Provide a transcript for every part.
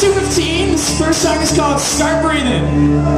215. This first song is called Start Breathing.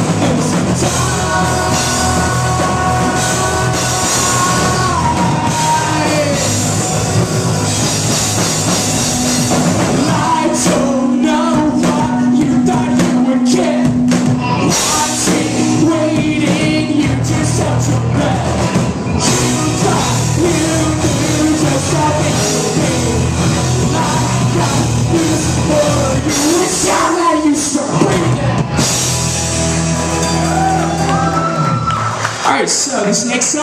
Alright, so uh, this next song.